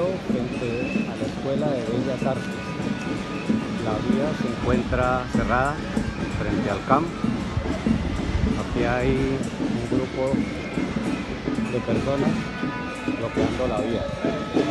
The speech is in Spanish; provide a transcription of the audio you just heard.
frente a la Escuela de Bellas Artes. La vía se encuentra cerrada frente al camp. Aquí hay un grupo de personas bloqueando la vía.